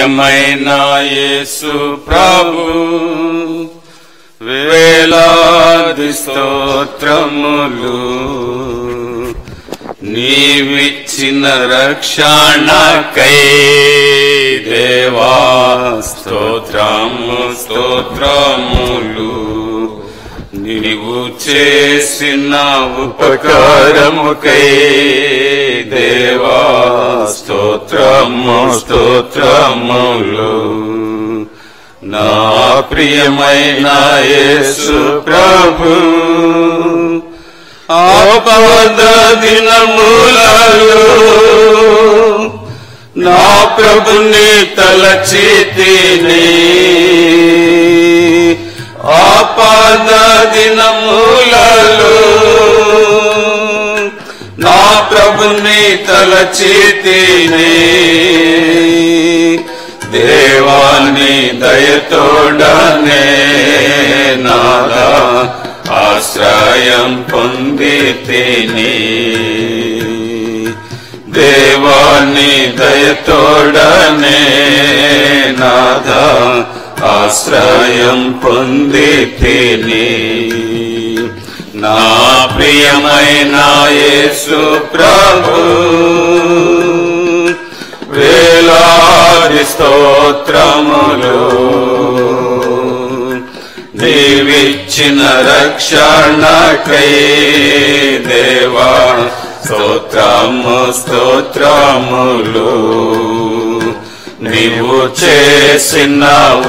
ప్రియమైన యేసు ప్రభు. వేలాది స్తోత్రములు నీవిచ్చిన రక్షణకై దేవా స్తోత్రము స్తోత్రములు. నీవు చేసిన ఉపకారముకై దేవా స్తోత్రము స్తోత్రములు. నా ప్రియమైన యేసు ప్రభు ఆపద దినములలో నా ప్రభుని తలచితిని ఆపద దినములలో నా ప్రభుని తలచితిని దేవాన్ని దయతోడనే నాదా ఆశ్రయం పొంది దేవాన్ని దయతోడనే నాదా ఆశ్రయం పొందే తేనే నా ప్రియమైన యేసు ప్రభు వేలాది స్తోత్రములు నీవిచ్చిన రక్షణకై దేవా స్తోత్రము స్తోత్రములు నీవు చేసిన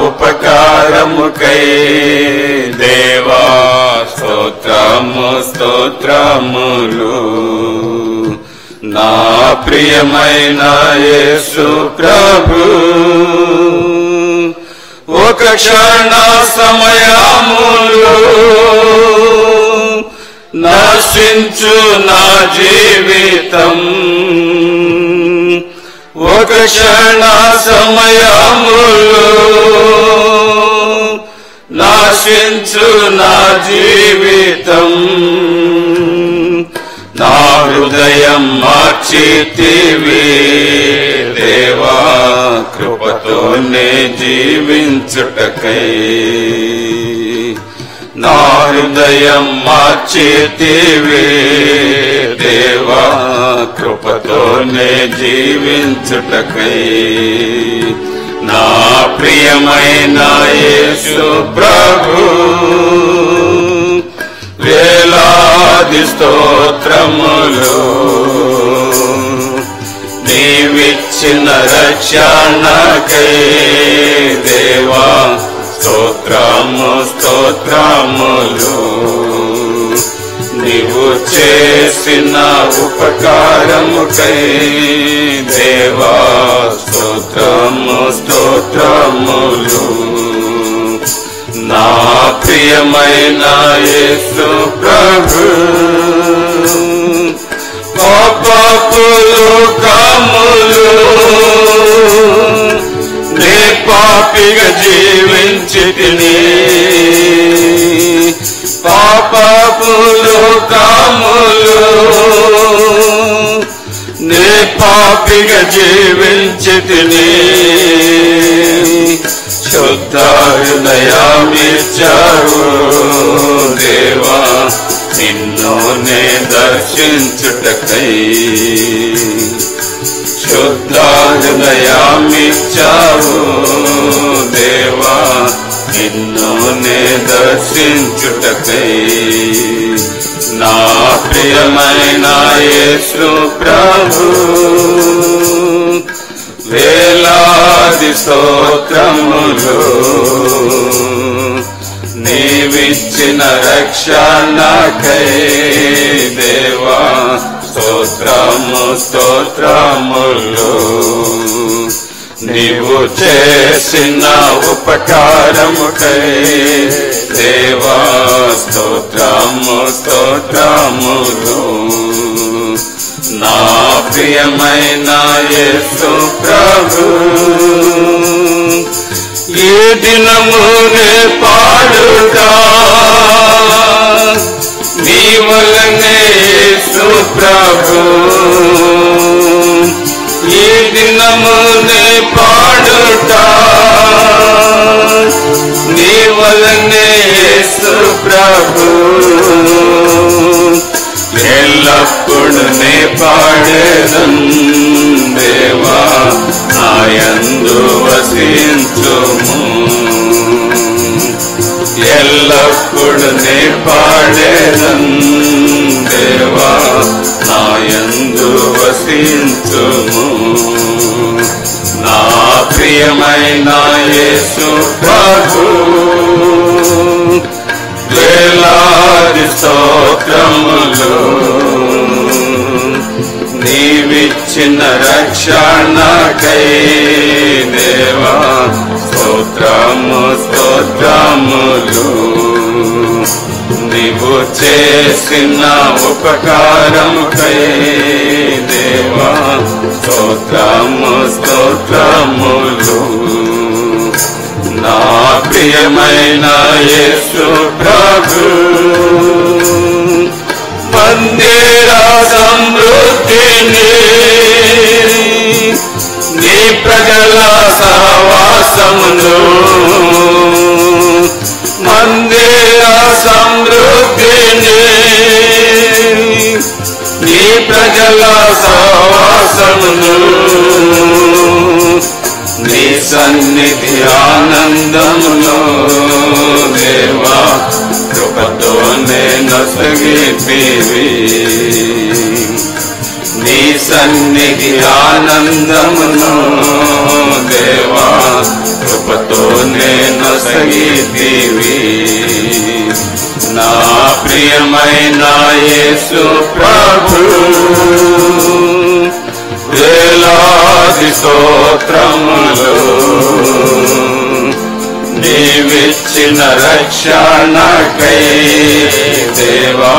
ఉపకారముకై దేవా స్తోత్రము స్తోత్రములు. నా ప్రియమైన యేసు ప్రభు. ఒక క్షణ సమయములు నశించు నా జీవితం. ఒక క్షణ సమయములు నాశించు నా జీవితం నా హృదయం మార్చితివి దేవా కృపతోనే జీవించుటకై నా హృదయం మార్చితివి దేవా కృపతోనే జీవించుటకై. నా ప్రియమైన యేసు ప్రభు వేలాది స్తోత్రములు నీవిచ్చిన రక్షణకై. దేవా స్తోత్రము స్తోత్రములు చేసిన ఉపకారముకై దేవా స్తోత్రము స్తోత్రములు. నా ప్రియమైన యేసు ప్రభు పాపపులు కాములు. నే పాపిగా జీవించితిని. పాపులు కాములు. నే పాపిగా జీవించితిని. శుద్ధ హృదయామిచ్చావు దేవా నిన్ను నే దర్శించుటకై. శుద్ధ హృదయామిచ్చావు దేవా నిన్ను నే దర్శించుటకై. నా ప్రియమైన యేసు ప్రభు వేలాది స్తోత్రములు నీవిచ్చిన రక్షణకై. దేవా స్తోత్రము స్తోత్రములు నీవు చేసిన ఉపకారముకై దేవా స్తోత్రము స్తోత్రములు నా ప్రియమైన యేసు ప్రభు ఈ దినమునే పాడుగా. నీ వలనే యేసు ప్రభు ఈ దినమునే పుట్ట నీ వలనే ప్రభు ఎల్లప్పుడు నే పాడేదం దేవా నాయందు వసించుము ఎల్లప్పుడు నే పాడేదం దేవా నాయందు వసించుము. ప్రియమైన యేసు ప్రభు. వేలాది స్తోత్రములు. నీవిచ్చిన రక్షణకై దేవా స్తోత్రము స్తోత్రములు. నీవు చేసిన ఉపకారముకై దేవా స్తోత్రము స్తోత్రములు. నా ప్రియమైన యేసు ప్రభు మందిర సమృద్ధిని నీ ప్రజల సహవాసమును. మందిర సమృద్ధిని నీ ప్రజల సహవాసమును నీ సన్నిధి ఆనందములో దేవా కృపతో నేను సగిపివి నీ సన్నిధి ఆనందమును దేవా కృపతో నేను సగిపివి నా ప్రియమైన యేసు ప్రభు వేలాది స్తోత్రములు నీవిచ్చిన రక్షణకై దేవా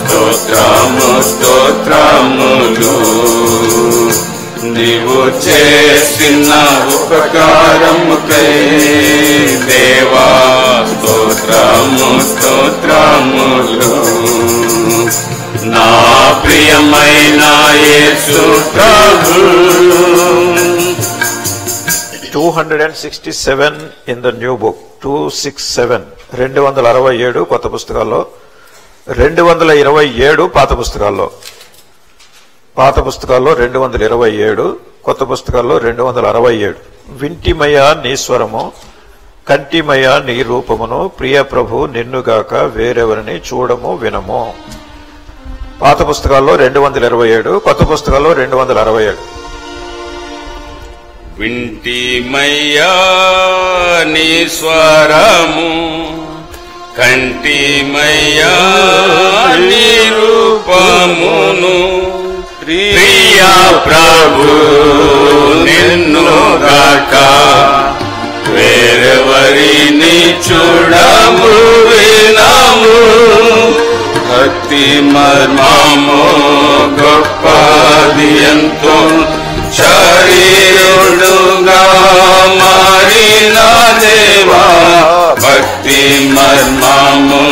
స్తోత్రము స్తోత్రములు. నీవు చేసిన ఉపకారముకై దేవా స్తోత్రము స్తోత్రములు. నా ప్రియమైన యేసు ప్రభు two hundred and sixty seven in the new book two six seven రెండు వందల అరవై ఏడు కొత్త పుస్తకాల్లో. రెండు వందల ఇరవై ఏడు పాత పుస్తకాల్లో. పాత పుస్తకాల్లో రెండు వందల ఇరవై ఏడు కొత్త పుస్తకాల్లో రెండు వందల అరవై ఏడు. వింటిమయ నీ స్వరము కంటిమయ నీ రూపమును ప్రియ ప్రభు నిన్నుగాక వేరెవరిని చూడము వినము. పాత పుస్తకాల్లో రెండు వందల ఇరవై ఏడు కొత్త పుస్తకాల్లో రెండు వందల అరవై ఏడు. వింటిమయ్యా నీ స్వరము కంటిమయ్యా ప్రియా ప్రభు నిన్ను గాక వేరెవరిని చూడము వినము భక్తి మర్మము గొప్పది ఎంతో శరీరుడుగా మారిన దేవా భక్తి మర్మము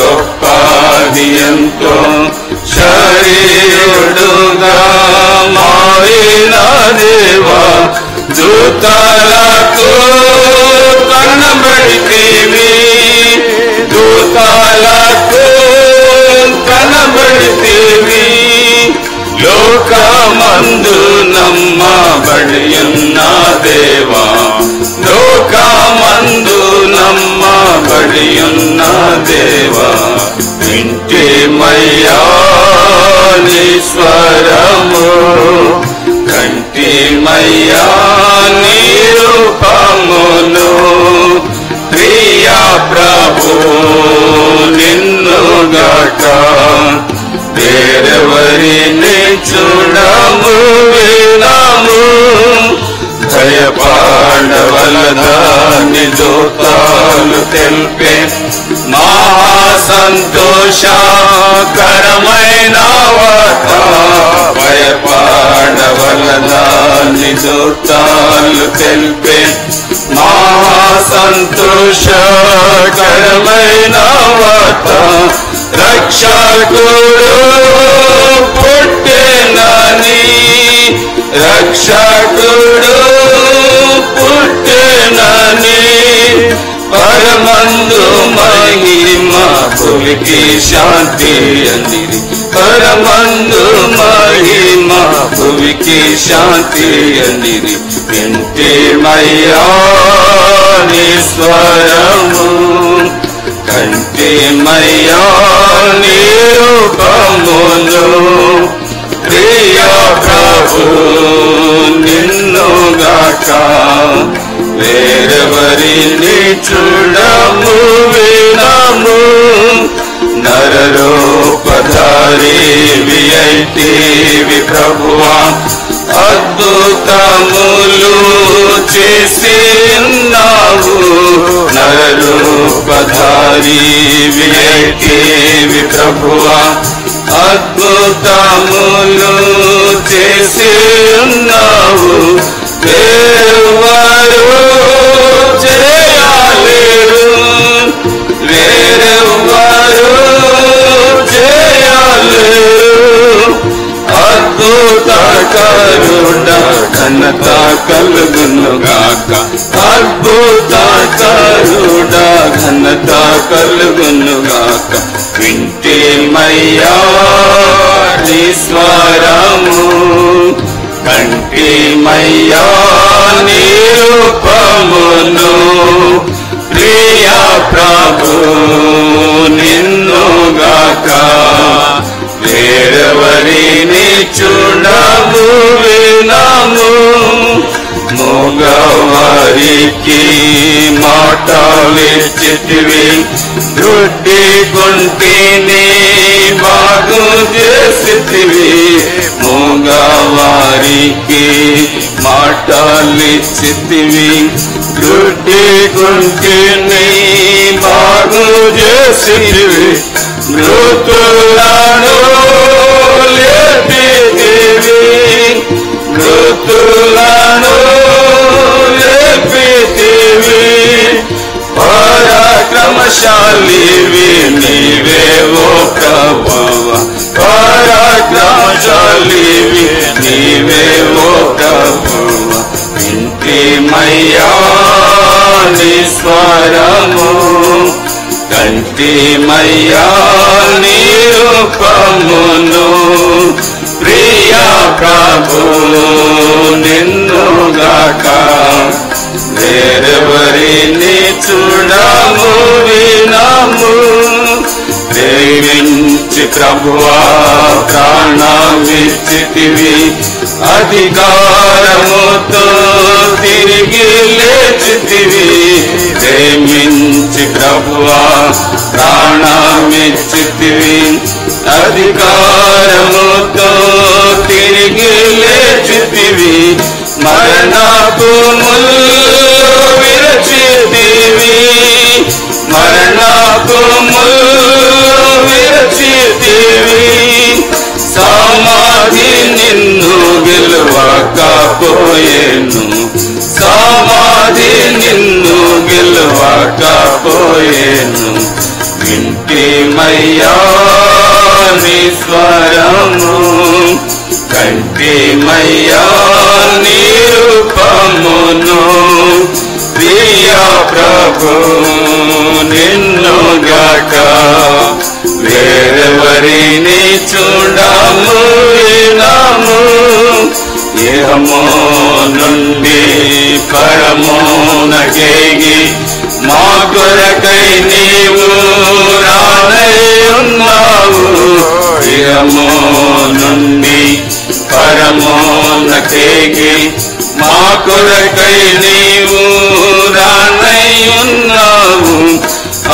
గొప్పది ఎంతో శరీరుడుగా మారిన దేవా దూతలకు కనబడితేవి. దూతలకు కనబడితేవి. లోకమందు నమ్మబడియున్న దేవా లోకమందు నమ్మబడియున్న దేవా ఇంటి మయ్యా నీ స్వరము కంటి మయ్యా ప్రియా ప్రభు నవత రక్షకుడు పుట్టెనని రక్షకుడు పుట్టెనని పరమందు మహిమ పులికి శాంతి అని పరమందు మహిమ భువికి శాంతి అందిరి. కంటిమయ్యా నీ స్వరము. కంటిమయ్యా నీ రూపమును ప్రియ ప్రభు నిన్నుగాక వేరెవరిని చూడము వినము. నరరూపధారి విఐటివి ప్రభువా అద్భుతములు చేసి ఉన్నావు. నరరూపధారి విఐటివి ప్రభువ అద్భుతములు చేసి ఉన్నావు. వేరువారు చేయలేరు. వేరెవ్వరు చేయలేరు. అద్భుత కరుణ ఘనత కలుగునుగాక అద్భుత కరుణ ఘనత కలుగునుగాక వింటే మయ్యా నీ స్వరము. కంటే మయ్యా నీ రూపమును. ప్రియ ప్రభు నిన్నుగాక వేరవరిని చూడము వినము. మగవారికి మాటలిచ్చితివి దొడ్డి గుంటిని బాగు చేసితివి మగవారికి మాటలిచ్చితివి దొడ్డి గుంటిని బాగు చేసితివి మృతులను లేపితివి మృతులను నీవే పరాక్రమశాలి నీవే ఓ ప్రభువ. పరాక్రమశాలి నీవే ఓ ప్రభువ. ఇంటి మయ్యా స్వరము. కంటి మయ్యా నీ రూపమును. ప్రియ ప్రభు నిన్నుగాక. వేరెవరిని చూడము వినము. ప్రేమించి ప్రభువా ప్రాణమిచ్చితివి అధికారముతో తిరిగి లేచితివి. ప్రేమించి ప్రభువా ప్రాణమిచ్చితివి అధికారముతో తిరిగి లేచితివి. మరణకు ముల్లు సమాధి నిన్ను గెలువకపోయేను. సమాధి నిన్ను గెలువకపోయేను. వింటి మయ్యా నీ స్వరము కంటి మయ్యా నీ రూపమును. ప్రియా ప్రభు నిన్నుగాక వేరెవరిని ఏహమో నుండి పరమోనకేగి మా కొరకై నీవు రానై ఉన్నావు. ఏహమో నుండి పరమోనకేగి మా కొరకై నీవు రానై ఉన్నావు.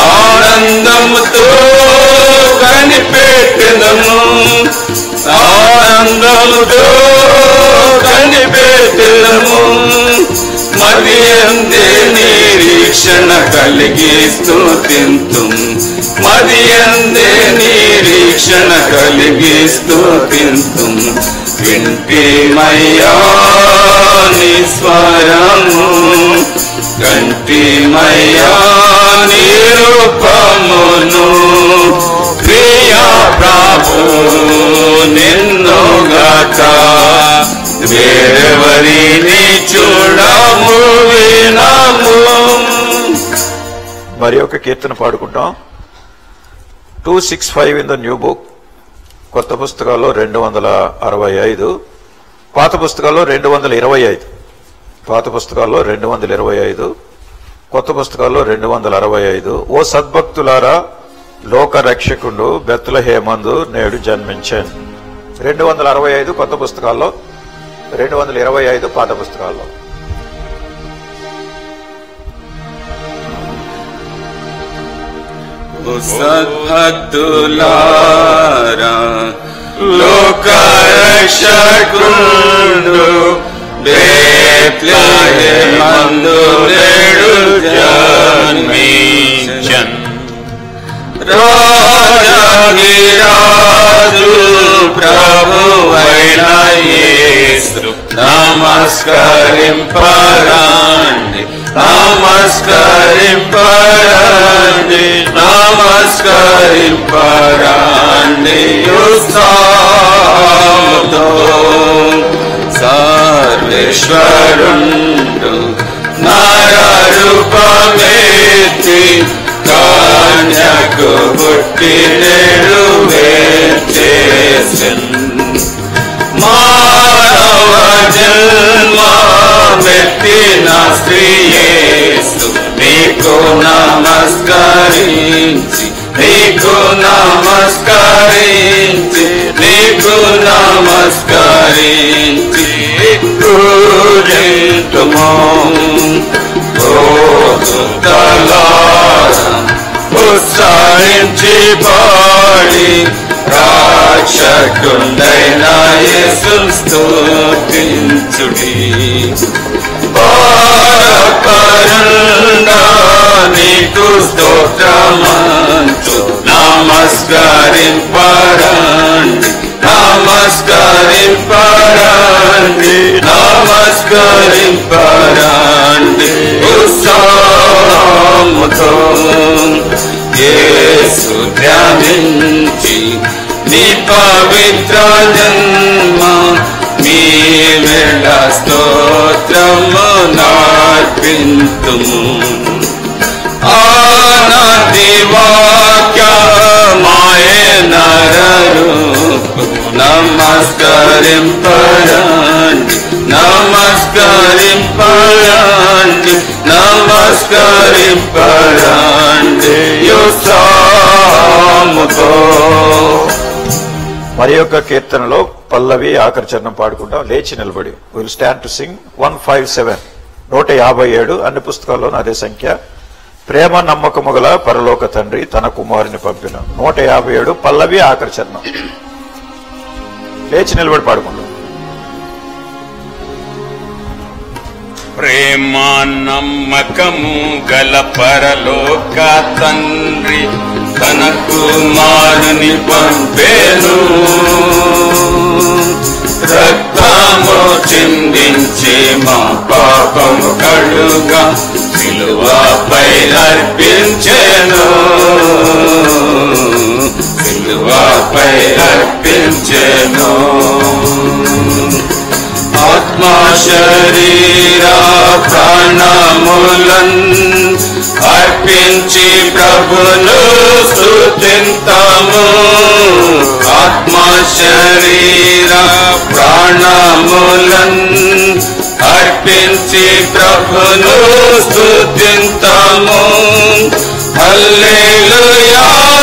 ఆనందముతో కనిపెట్టదము ఆనందముతో కనిపెట్టము మరి అందే నిరీక్షణ కలిగి స్తుతింతు. మరి అందే నిరీక్షణ కలిగి స్తుతింతు. వింటిమయ్యా నీ స్వరము. కంటిమయ్యా నీ రూపమును. ప్రియా ప్రభు నిన్నుగాక వేరెవరిని చూడము వినము మరి ఒక కీర్తన పాడుకుంటాం. Two six five in the new book కొత్త పుస్తకాల్లో రెండు వందల అరవై ఐదు పాత పుస్తకాల్లో రెండు వందల ఇరవై ఐదు పాత పుస్తకాల్లో రెండు వందల ఇరవై ఐదు కొత్త పుస్తకాల్లో రెండు వందల అరవై ఐదు. ఓ సద్భక్తులారా లోక రక్షకుడు బెత్లహేమందు నేడు జన్మించాను రెండు వందల అరవై ఐదు కొత్త పుస్తకాల్లో రెండు వందల ఇరవై ఐదు పాత పుస్తకాల్లో. సద్భక్తులారా లోకరక్షకుండు నేడు జన్మించన్ राजगिराजु प्रभु वैणयेषु नमस्करिं वैरा नमस्करिं पराण्डि नमस्करिं नमस्कारि पराण्डियो सर्ेश्वर नारूपमे కన్యకు పుట్టి నేడు వేచేసెన్ మానవ జన్మ మెట్టిన శ్రీయేసు నీకు నమస్కరించి నీకు నమస్కరించి నీకు నమస్కరించి పూజితుము ఉత్సాహించి పాడి రాక్షకుండైన యేసు స్తుతించుడి పారపరుండా నీకు స్తోత్రమంచు నమస్కరింపరండి నమస్కరింపరండి నమస్కరింపరండి ఉత్సాహముతో. యేసు ధ్యానించి నీ పవిత్ర జన్మ మీ వెళ్ళ స్తోత్రము నార్పింతుము. ఆనాది వాక్యమాయే నరరూపు నమస్కరింపరండి నమస్కరింపరండి నమస్కరింపరండి యుసాముతో. మరి యొక్క కీర్తనలో పల్లవి ఆకర్షణ పాడుకుంటాం లేచి నిలబడి. Will stand to sing one five seven నూట యాభై ఏడు అన్ని పుస్తకాల్లోనూ అదే సంఖ్య. ప్రేమ నమ్మకము గల పరలోక తండ్రి తన కుమారుని పంపిన. నూట యాభై ఏడు పల్లవి ఆకర్షణ లేచి నిలబడి పాడుకుంటాం. ప్రేమ నమ్మకము గల పరలోక తండ్రి తన కుమారుని పంపేను. రక్తము చిందించి మా పాపము కడుగా సిలువపై అర్పించెను సిలువపై అర్పించెను ఆత్మా శరీరా ప్రాణములన్ అర్పించి ప్రభును స్తుతింతము. ఆత్మా శరీరా ప్రాణములన్ అర్పించి ప్రభును స్తుతింతము. హల్లెలూయా! స్తుతి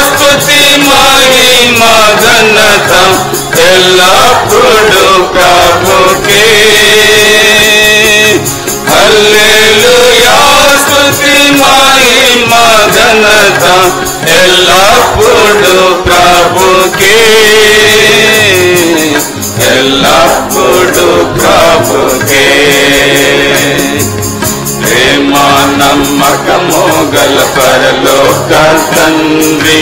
మహిమ ఘనత ఎల్లప్పుడు ప్రభుకే. హల్లెలూయా స్తుతి మహిమ ఘనత ఎల్లప్పుడు ప్రభుకే. ఎల్లప్పుడు ప్రభుకే. ప్రేమ నమ్మకము గల పరలోక తండ్రి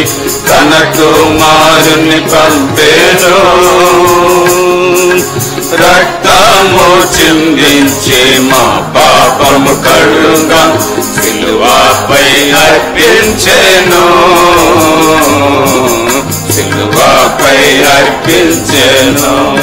తన కుమారుని పంపేను. రక్తము చిందించి మా పాపము కడుగా సిలువాపై అర్పించెను. సిలువాపై అర్పించెను.